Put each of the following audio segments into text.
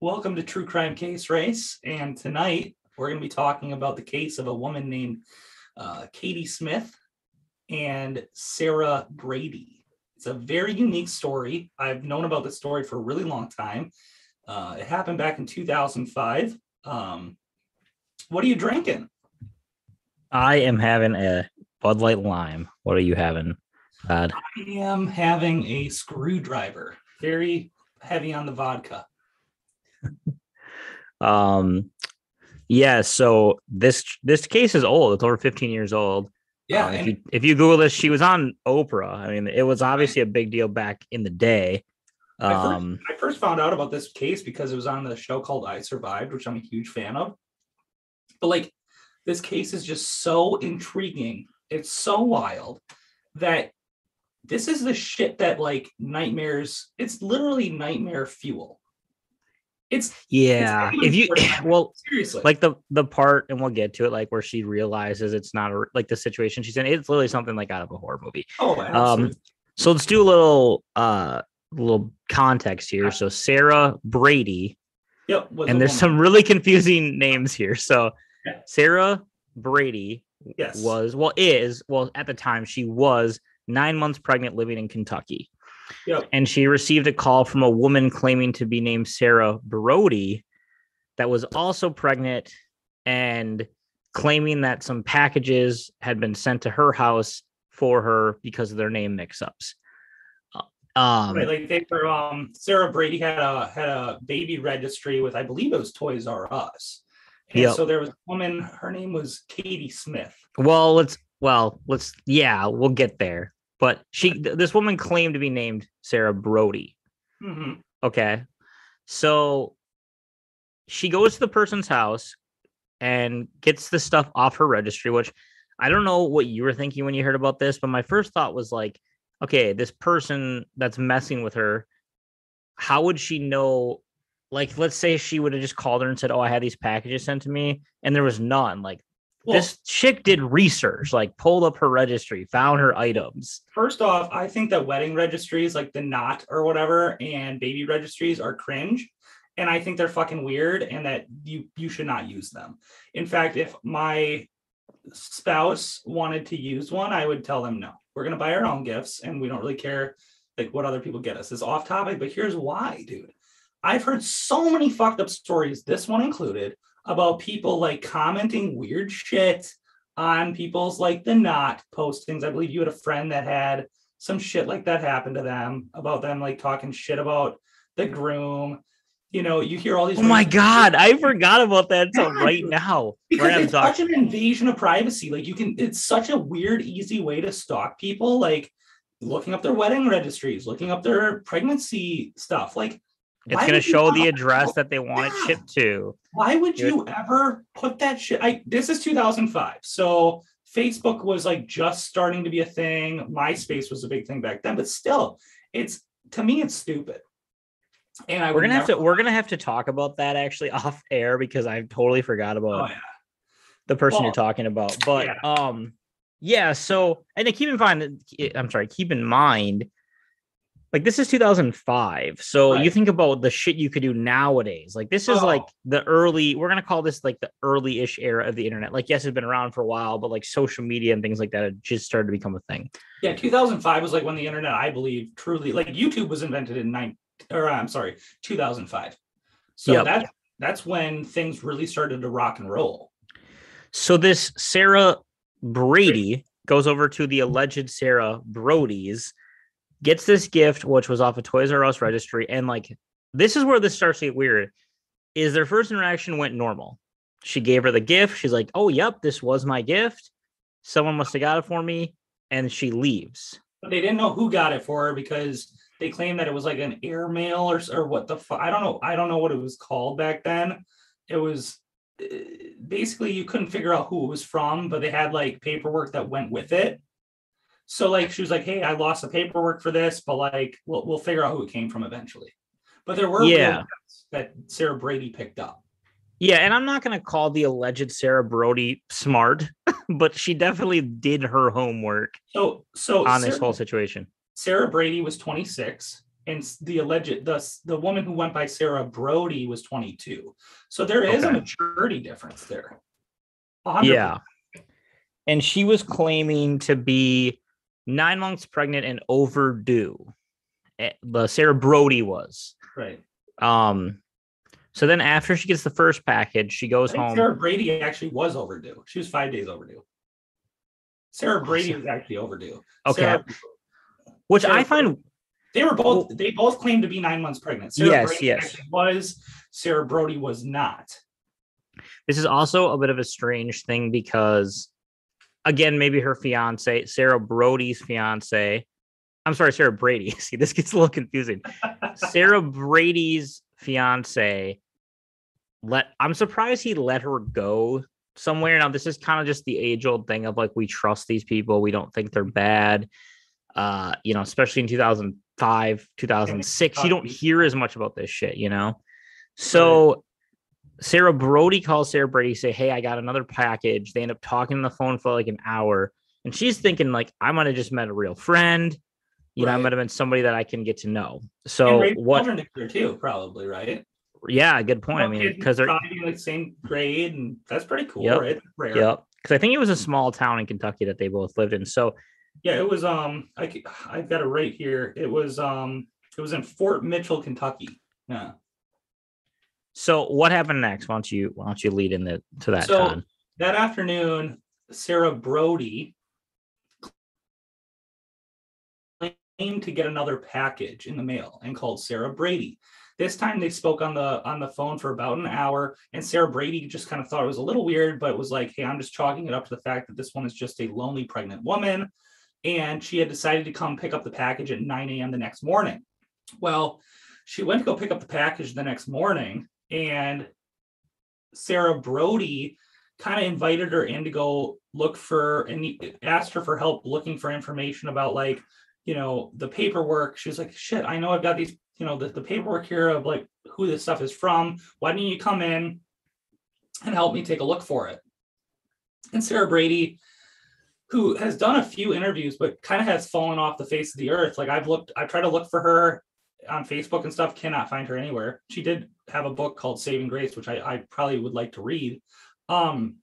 Welcome to True Crime Case Race. And tonight we're going to be talking about the case of a woman named uh, Katie Smith and Sarah Brady. It's a very unique story. I've known about this story for a really long time. Uh, it happened back in 2005. Um, what are you drinking? I am having a Bud Light Lime. What are you having, Todd? I am having a screwdriver. Very heavy on the vodka. Um, yeah. So this this case is old. It's over 15 years old. Yeah. Um, if you if you Google this, she was on Oprah. I mean, it was obviously a big deal back in the day. I first- Um, I first found out about this case because it was on the show called I Survived, which I'm a huge fan of. But like, this case is just so intriguing. It's so wild that this is the shit that like nightmares. It's literally nightmare fuel. It's yeah. it's If you well, seriously like the the part, and we'll get to it, like where she realizes it's not a, like the situation she's in. It's literally something like out of a horror movie. oh, absolutely. So let's do a little uh little context here. So Sarah Brady, yep. and there's woman. some really confusing names here. So Yeah. Sarah Brady yes was well is well at the time she was nine months pregnant living in Kentucky. Yep. And she received a call from a woman claiming to be named Sarah Brody that was also pregnant and claiming that some packages had been sent to her house for her because of their name mix-ups. Uh, Um, Right, like they were um Sarah Brady had a had a baby registry with I believe it was Toys R Us. And Yep. so there was a woman, her name was Katie Smith. Well, let's well, let's yeah, we'll get there. But she th- this woman claimed to be named Sarah Brody. Mhm. Okay. So she goes to the person's house and gets the stuff off her registry, which I don't know what you were thinking when you heard about this, but my first thought was like, okay, this person that's messing with her, how would she know? Like, let's say she would have just called her and said, Oh, I had these packages sent to me, and there was none. Like, Well, this chick did research, like pulled up her registry, found her items. first off, I think that wedding registries like the knot or whatever and baby registries are cringe. And I think they're fucking weird and that you you should not use them. In fact, if my spouse wanted to use one, I would tell them no. We're gonna buy our own gifts and we don't really care like what other people get us. It's off topic, but here's why, dude. I've heard so many fucked up stories, this one included, about people like commenting weird shit on people's like the not postings. I believe you had a friend that had some shit like that happen to them about them like talking shit about the groom. You know, you hear all these. Oh my god, I forgot about that until Yeah, right now. Because it's such an invasion of privacy. Like you can, it's such a weird, easy way to stalk people. Like looking up their wedding registries, looking up their pregnancy stuff. Like It's going to show the address that they want it shipped to. Why would you ever put that shit? I this is 2005, so Facebook was like just starting to be a thing. MySpace was a big thing back then, but still, it's to me, it's stupid. And I We're gonna have to we're gonna have to talk about that actually off air because I totally forgot Oh about yeah, the person Well, you're talking about. But yeah. um yeah, so and then keep in mind I'm sorry, keep in mind like this is 2005. So you think about the shit you could do nowadays. Like this is like Oh. the early we're gonna call this like the early-ish era of the internet. Like yes, it's been around for a while, but like social media and things like that had just started to become a thing. yeah. 2005 was like when the internet, I believe, truly like YouTube was invented in nine or uh, I'm sorry, 2005. So Yep. that's that's when things really started to rock and roll. So this Sarah Brady goes over to the alleged Sarah Brody's, gets this gift, which was off a Toys R Us registry, and like this is where this starts to get weird. Is their first interaction went normal? She gave her the gift. She's like, "Oh, yep, this was my gift. Someone must have got it for me," and she leaves. but they didn't know who got it for her because they claimed that it was like an airmail or or what the fuck. I don't know. I don't know what it was called back then. It was uh, basically you couldn't figure out who it was from, but they had like paperwork that went with it. So like she was like, "Hey, I lost the paperwork for this, but like we'll we'll figure out who it came from eventually." But there were Yeah. that Sarah Brady picked up. Yeah, and I'm not gonna call the alleged Sarah Brody smart, but she definitely did her homework So so on this whole situation. Sarah Brady was 26 and the alleged the the woman who went by Sarah Brody was 22. So there is a maturity difference there. 100%. Yeah. And she was claiming to be nine months pregnant and overdue. The Sarah Brody was. right. Um, so then after she gets the first package, she goes home. Sarah Brady actually was overdue. She was five days overdue. Sarah Brady was actually overdue. Okay. Sarah- which Sarah I find they were both they both claimed to be nine months pregnant. Sarah Yes, Brady yes. was. Sarah Brody was not. this is also a bit of a strange thing because again, maybe her fiance, Sarah Brody's fiance. I'm sorry, Sarah Brady. See, this gets a little confusing. Sarah Brady's fiance let I'm surprised he let her go somewhere. Now, this is kind of just the age old thing of like we trust these people, we don't think they're bad. Uh, you know, especially in 2005, 2006, you don't hear as much about this shit, you know. So Sarah Brody calls Sarah Brady, say, Hey, I got another package. They end up talking on the phone for like an hour. And she's thinking, like, I might have just met a real friend. You know, I might have been somebody that I can get to know. So what too, probably, right? yeah, good point. I mean, because they're like the same grade, and that's pretty cool, Yep. right? Rare. yep. Because I think it was a small town in Kentucky that they both lived in. So Yeah, it was um I I've got it right here. It was um it was in Fort Mitchell, Kentucky. Yeah. So what happened next? Why don't you why don't you lead in into to that So- Todd? That afternoon, Sarah Brody claimed to get another package in the mail and called Sarah Brady. This time they spoke on the on the phone for about an hour, and Sarah Brady just kind of thought it was a little weird, but was like, "Hey, I'm just chalking it up to the fact that this one is just a lonely pregnant woman," and she had decided to come pick up the package at 9 a.m. the next morning. Well, she went to go pick up the package the next morning, and Sarah Brody kind of invited her in to go look for and asked her for help looking for information about like you know the paperwork. She was like shit i know i've got these you know the, the paperwork here of like who this stuff is from. Why don't you come in and help me take a look for it? And sarah brady who has done a few interviews but kind of has fallen off the face of the earth. Like i've looked i've tried to look for her on facebook and stuff cannot find her anywhere she did have a book called saving grace which i, I probably would like to read um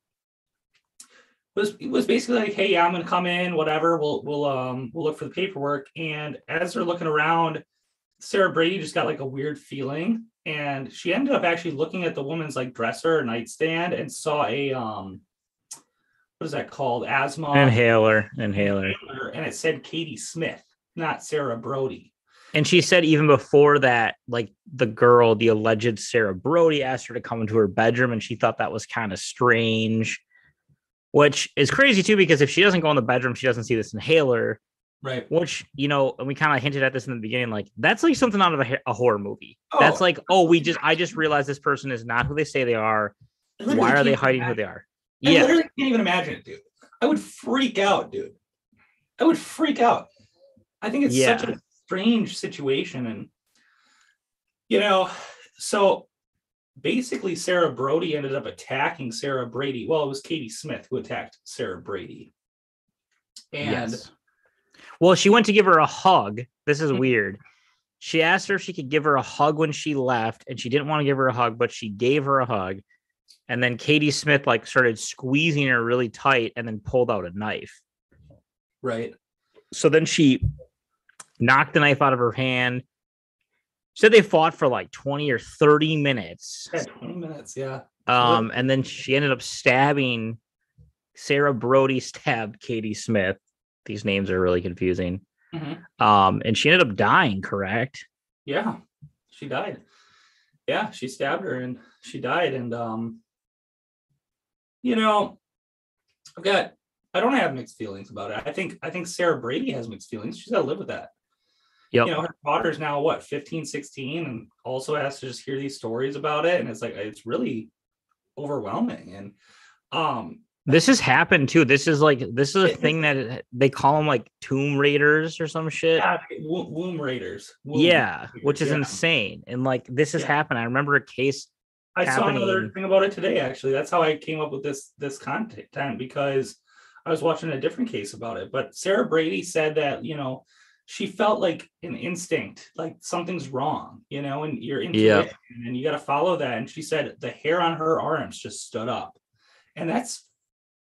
was was basically like, hey, yeah, I'm gonna come in, whatever. We'll we'll um we'll look for the paperwork. And as they're looking around, Sarah Brady just got like a weird feeling, and she ended up actually looking at the woman's like dresser or nightstand and saw a um what is that called? Asthma Inhaler, inhaler. inhaler, and it said Katie Smith, not Sarah Brody. And she said even before that, like the girl, the alleged Sarah Brody, asked her to come into her bedroom, and she thought that was kind of strange. Which is crazy too, because if she doesn't go in the bedroom, she doesn't see this inhaler. Right. Which you know, and we kind of hinted at this in the beginning, like that's like something out of a, a horror movie. Oh, that's like, oh, we just, I just realized this person is not who they say they are. Why are they hiding who they are? I Yeah, literally can't even imagine it, dude. I would freak out, dude. I would freak out. I think it's such Yeah. a strange situation. And, you know, so basically, Sarah Brody ended up attacking Sarah Brady. Well, it was Katie Smith who attacked Sarah Brady. And Yes. Well, she went to give her a hug. This is Mhm. weird. She asked her if she could give her a hug when she left, and she didn't want to give her a hug, but she gave her a hug. And then Katie Smith like started squeezing her really tight and then pulled out a knife. right. So then she knocked the knife out of her hand. Said they fought for like 20 or 30 minutes. Yeah, 20 minutes. Yeah. Um, and then she ended up stabbing Sarah Brody stabbed Katie Smith. These names are really confusing. Mhm. Um, and she ended up dying, correct? Yeah. She died. Yeah. She stabbed her and she died. And, um, you know, I've got, I don't have mixed feelings about it. I think, I think Sarah Brady has mixed feelings. She's got to live with that. Yep. You know, her daughter's now what, 15, 16, and also has to just hear these stories about it. And it's like, it's really overwhelming. And, um, This has happened too. This is like this is a thing that they call them like tomb raiders or some shit. yeah, womb, raiders. Womb Yeah, which is yeah. insane. And like this has Yeah. happened. I remember a case. I saw another thing about it today. Actually, that's how I came up with this this content because I was watching a different case about it. But Sarah Brady said that you know she felt like an instinct, like something's wrong, you know, and you're your intuition, and you got to follow that. And she said the hair on her arms just stood up, and that's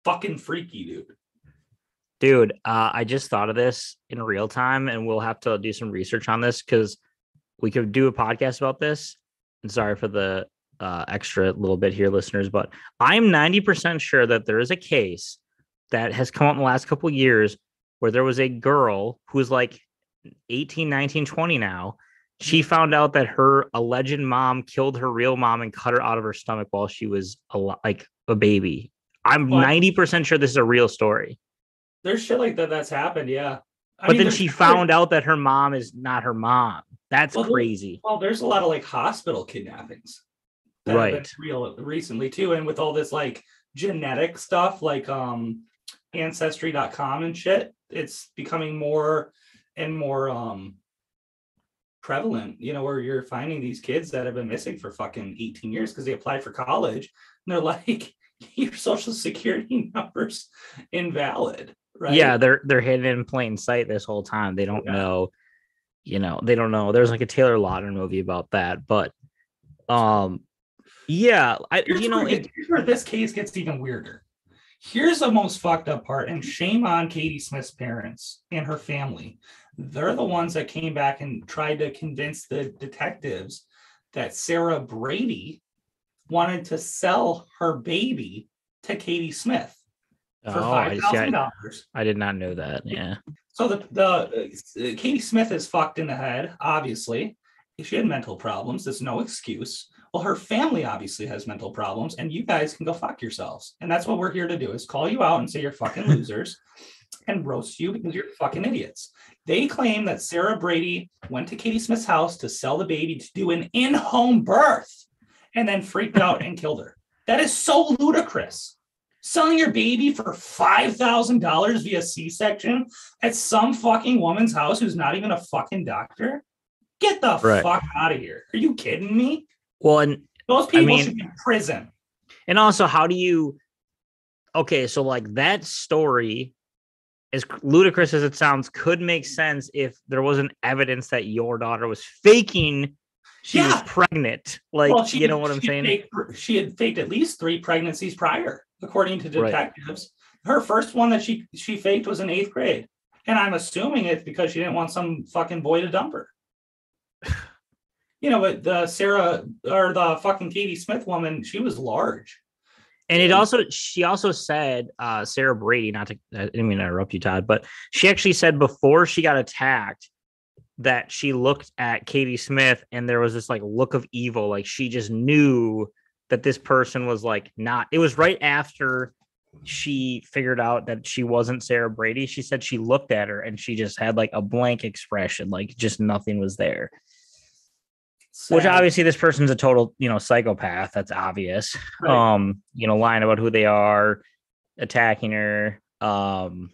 fucking freaky, dude. Dude, uh, I just thought of this in real time, and we'll have to do some research on this because we could do a podcast about this. And sorry for the uh, extra little bit here, listeners, but I'm 90% sure that there is a case that has come up in the last couple years where there was a girl who was like 18, 19, 20 now. She Mm-hmm. found out that her alleged mom killed her real mom and cut her out of her stomach while she was a, like a baby. I'm What? 90% sure this is a real story. There's shit like that that's happened, yeah. I But mean, then she found out that her mom is not her mom. That's Well, crazy. Well, there's a lot of like hospital kidnappings, that have been Right. Real recently too, and with all this like genetic stuff, like um, ancestry.com and shit, it's becoming more and more um prevalent. You know, where you're finding these kids that have been missing for fucking 18 years because they applied for college, and they're like, your social security number's invalid, right? Yeah, they're they're hidden in plain sight this whole time. They don't Yeah. know, you know, they don't know. There's like a Taylor Lautner movie about that, but um yeah, I Here's you know, it, here's where this case gets even weirder. Here's the most fucked up part, and shame on Katie Smith's parents and her family. They're the ones that came back and tried to convince the detectives that Sarah Brady wanted to sell her baby to Katie Smith for oh, I, five thousand dollars. I did not know that. Yeah. So the the uh, Katie Smith is fucked in the head. Obviously, If she had mental problems. There's no excuse. Well, her family obviously has mental problems, and you guys can go fuck yourselves. And that's what we're here to do: is call you out and say you're fucking losers, and roast you because you're fucking idiots. They claim that Sarah Brady went to Katie Smith's house to sell the baby to do an in-home birth, and then freaked out and killed her. That is so ludicrous. Selling your baby for five thousand dollars via C-section at some fucking woman's house who's not even a fucking doctor? Get the Right. fuck out of here. Are you kidding me? Well, and Those people mean- should be in prison. and also how do you okay, so like that story as ludicrous as it sounds could make sense if there wasn't evidence that your daughter was faking she was pregnant. Like, Well, she- you know what I'm saying? faked- she had faked at least three pregnancies prior, according to Right. detectives. Her first one that she she faked was in eighth grade, and I'm assuming it's because she didn't want some fucking boy to dump her. You know, but the Sarah or the fucking Katie Smith woman, she was large. And it also, she also said, uh, Sarah Brady, not to, I didn't mean to interrupt you, Todd, but she actually said before she got attacked that she looked at Katie Smith and there was this like look of evil. Like she just knew that this person was like not, it was right after she figured out that she wasn't Sarah Brady. She said she looked at her and she just had like a blank expression, like just nothing was there. Which obviously this person's a total, you know, psychopath. That's obvious. Right. Um, you know, lying about who they are, attacking her. Um,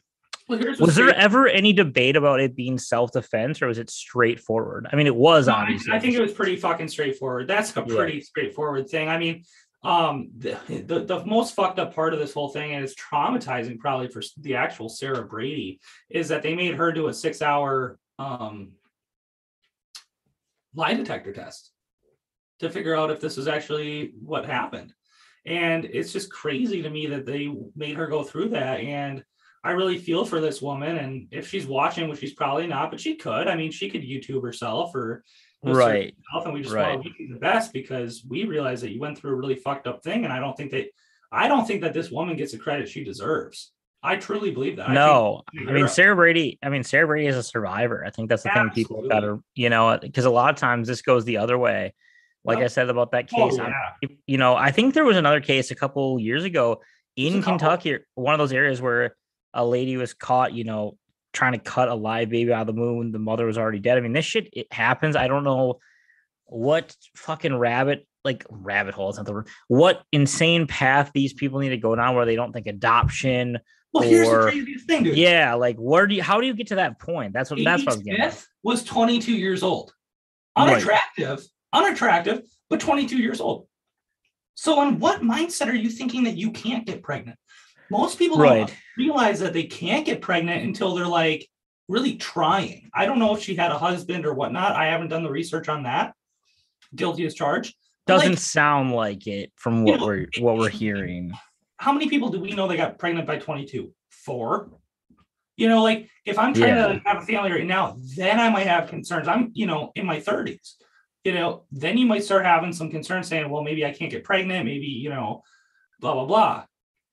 Well, was there ever any debate about it being self-defense or was it straightforward? I mean, it was No, I, obviously. I think it was pretty fucking straightforward. That's a Yeah. pretty straightforward thing. I mean, um, the, the the most fucked up part of this whole thing, and it's traumatizing probably for the actual Sarah Brady, is that they made her do a six hour um lie detector test to figure out if this was actually what happened. And it's just crazy to me that they made her go through that. And I really feel for this woman. And if she's watching, which she's probably not, but she could. I mean, she could YouTube herself or you know, search right. herself, and we just right. want to you the best because we realize that you went through a really fucked up thing. And I don't think that I don't think that this woman gets the credit she deserves. I truly believe that. No, I, I mean. Sarah Brady. I mean Sarah Brady is a survivor. I think that's the thing people got to, you know, uh, because a lot of times this goes the other way. Like Yep. I said about that Oh, case, I'm- yeah. you know, I think there was another case a couple years ago in. Kentucky, one of those areas where a lady was caught, you know, trying to cut a live baby out of the moon. The mother was already dead. I mean, this shit it happens. I don't know what fucking rabbit like rabbit hole. It's not the word. What insane path these people need to go down where they don't think adoption. Well, here's the craziest thing, dude. Yeah, like where do you? How do you get to that point? That's what. That's what I was Katie getting. at. Was 22 years old. Right. Unattractive, unattractive, but 22 years old. So, in what mindset are you thinking that you can't get pregnant? Most people Right. don't realize that they can't get pregnant until they're like really trying. I don't know if she had a husband or whatnot. I haven't done the research on that. Guilty as charged. Doesn't like, sound like it from You what know, we're what we're hearing. How many people do we know that got pregnant by 22? Four. You know, like if I'm trying Yeah. to have a family right now, then I might have concerns. I'm, you know, in my 30s. You know, then you might start having some concerns saying, well, maybe I can't get pregnant, maybe, you know, blah, blah, blah.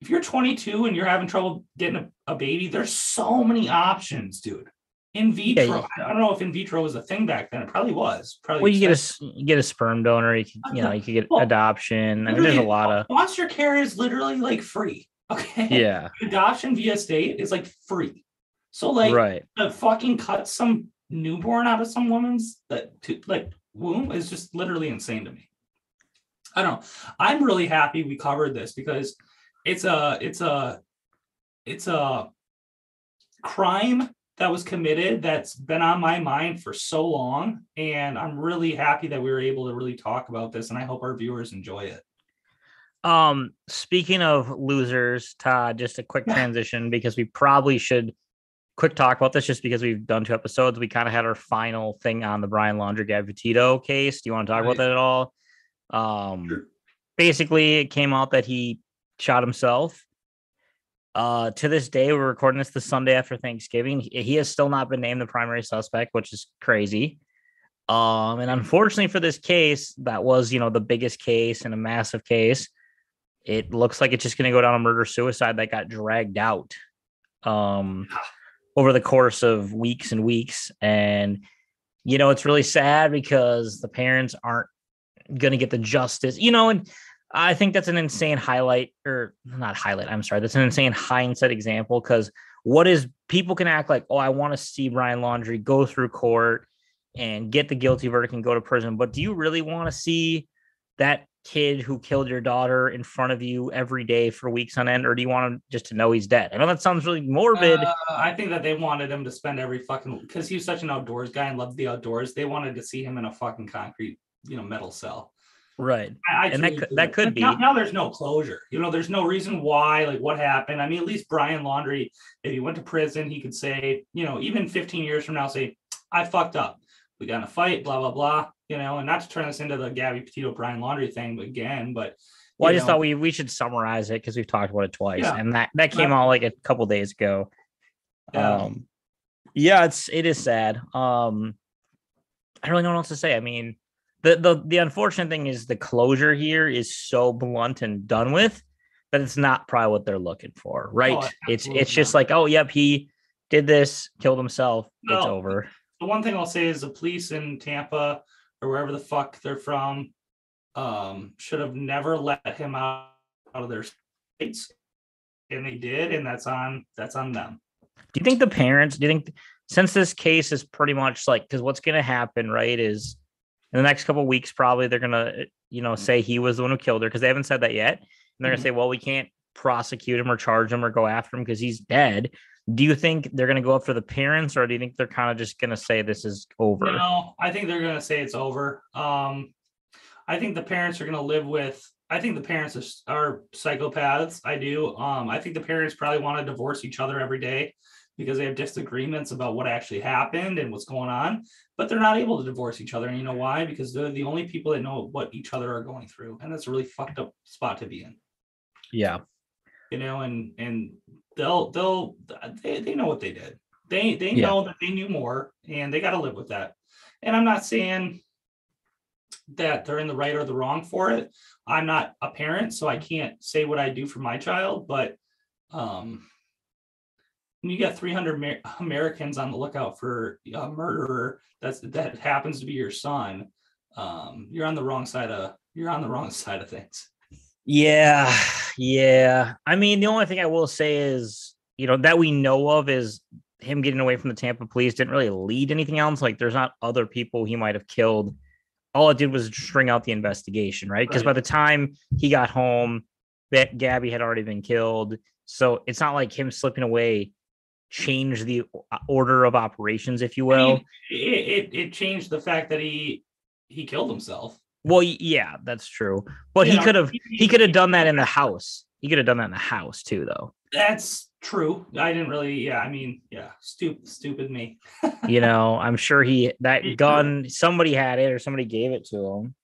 If you're 22 and you're having trouble getting a, a baby, there's so many options, dude. In vitro, you- I don't know if in vitro was a thing back then. It probably was. Probably Well, you get a you get a sperm donor. You could, you know you could get Well, adoption. I mean, there's a lot of foster care is literally like free. Okay. yeah, adoption via state is like free. So like right. to fucking cut some newborn out of some woman's that to like womb is just literally insane to me. I don't know. I'm really happy we covered this because it's a it's a it's a crime that was committed that's been on my mind for so long and I'm really happy that we were able to really talk about this and I hope our viewers enjoy it. Um, speaking of losers, Todd, just a quick transition because we probably should quick talk about this just because we've done two episodes. We kind of had our final thing on the Brian Laundrie Gavitito case. Do you want to talk Right. about that at all? Um, Sure. basically, it came out that he shot himself. Uh, to this day, we're recording this the Sunday after Thanksgiving. He, he has still not been named the primary suspect, which is crazy. Um, and unfortunately for this case, that was you know the biggest case and a massive case. It looks like it's just going to go down a murder suicide that got dragged out um, over the course of weeks and weeks. And you know, it's really sad because the parents aren't going to get the justice. You know, and I think that's an insane highlight, or not highlight. I'm sorry, that's an insane hindsight example because what is people can act like, oh, I want to see Brian Laundrie go through court and get the guilty verdict and go to prison. But do you really want to see that kid who killed your daughter in front of you every day for weeks on end, or do you want him just to know he's dead? I know that sounds really morbid. Uh, I think that they wanted him to spend every fucking because he was such an outdoors guy and loved the outdoors. They wanted to see him in a fucking concrete, you know, metal cell. Right. I, I And that could- that could But now, be. now. There's no closure. You know, there's no reason why. Like, what happened? I mean, at least Brian Laundrie, if he went to prison, he could say, you know, even 15 years from now, say, I fucked up. We got in a fight. Blah blah blah. You know, and not to turn this into the Gabby Petito Brian Laundrie thing again, but Well, I just know, thought we we should summarize it because we've talked about it twice, Yeah. and that that came Yeah. out like a couple days ago. Yeah. Um, yeah, it's it is sad. Um, I really don't really know what else to say. I mean, the the the unfortunate thing is the closure here is so blunt and done with that it's not probably what they're looking for, right? it's it's just not. like, oh, yep, he did this, killed himself, it's over. the one thing I'll say is the police in Tampa or wherever the fuck they're from um should have never let him out, out of their states. And they did, and that's on that's on them. Do you think the parents, do you think since this case is pretty much like because what's gonna happen, right, is in the next couple of weeks, probably they're gonna, uh, you know, say he was the one who killed her because they haven't said that yet. And they're gonna say, well, we can't prosecute him or charge him or go after him because he's dead. Do you think they're gonna go after the parents, or do you think they're kind of just gonna say this is over? No, I think they're gonna say it's over. Um I think the parents are gonna live with I think the parents are, are psychopaths. I do. Um, I think the parents probably want to divorce each other every day because they have disagreements about what actually happened and what's going on, but they're not able to divorce each other. And you know why? Because they're the only people that know what each other are going through. And that's a really fucked up spot to be in. Yeah. You know, and and they'll they'll they, they know what they did. They they Yeah. know that they knew more and they gotta live with that. And I'm not saying that they're in the right or the wrong for it. I'm not a parent, so I can't say what I do for my child, but um you got 300 Amer- Americans on the lookout for a murderer that's that happens to be your son, um, you're on the wrong side of you're on the wrong side of things. Yeah, yeah. I mean, the only thing I will say is, you know, that we know of is him getting away from the Tampa police didn't really lead anything else. Like, there's not other people he might have killed. All it did was string out the investigation, right? Because by the time he got home, that Gabby had already been killed. So it's not like him slipping away changed the order of operations, if you I will. mean, it, it it changed the fact that he he killed himself. Well, yeah, that's true. But You he could have he- could have done that in the house. He could have done that in the house too, though. That's True. I didn't really. Yeah. I mean, yeah. Stupid. Stupid me. You know, I'm sure he that gun somebody had it or somebody gave it to him.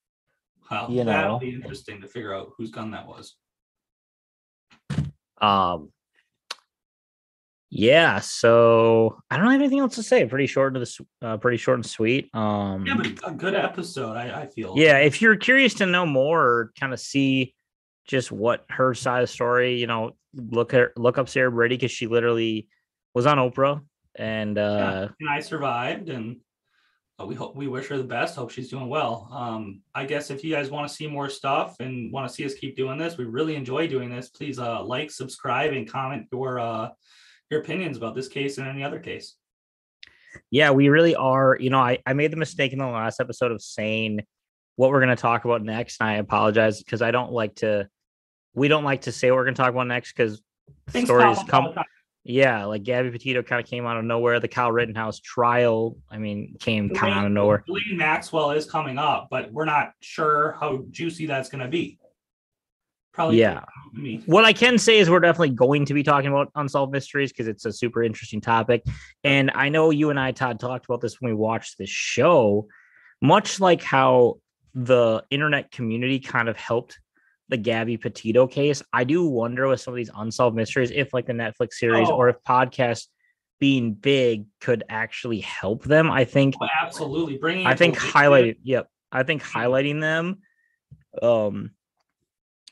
Well, You that'll know. be interesting to figure out whose gun that was. Um yeah, so I don't have anything else to say. Pretty short to the uh, pretty short and sweet. Um Yeah, but a good episode. I, I feel. yeah, if you're curious to know more or kind of see just what her side of the story, you know, look at look up Sarah Brady because she literally was on Oprah and Yeah, uh and I survived, and uh, we hope we wish her the best. Hope she's doing well. Um, I guess if you guys want to see more stuff and want to see us keep doing this, we really enjoy doing this. Please uh, like, subscribe, and comment your uh, your opinions about this case and any other case. yeah, we really are. You know, I, I made the mistake in the last episode of saying what we're going to talk about next. And I apologize because I don't like to, we don't like to say what we're going to talk about next because stories pop up all come. Yeah, like Gabby Petito kind of came out of nowhere. The Kyle Rittenhouse trial, I mean, came kind of out of nowhere. Ghislaine Maxwell is coming up, but we're not sure how juicy that's going to be. Probably. Yeah. What I can say is we're definitely going to be talking about unsolved mysteries because it's a super interesting topic. And I know you and I, Todd, talked about this when we watched this show, much like how the internet community kind of helped the Gabby Petito case. I do wonder with some of these unsolved mysteries if like the Netflix series Oh. or if podcasts being big could actually help them. I think absolutely. Bringing. I think to a big highlighting, yep. I think highlighting them um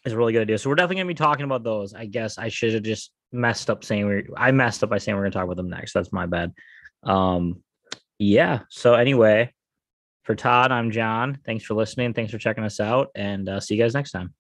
is a really good idea. So we're definitely gonna be talking about those. I guess I should have just messed up saying we I messed up by saying we're gonna talk about them next. That's my bad. Um yeah. So anyway, for Todd, I'm John. Thanks for listening. Thanks for checking us out, and uh, see you guys next time.